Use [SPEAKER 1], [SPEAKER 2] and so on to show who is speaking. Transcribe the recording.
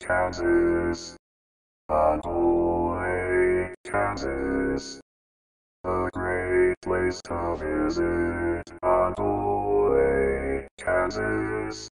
[SPEAKER 1] Kansas. Fond Kansas. A great place to visit. Fond Kansas.